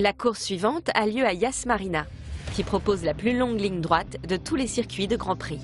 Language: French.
La course suivante a lieu à Yas Marina, qui propose la plus longue ligne droite de tous les circuits de Grand Prix.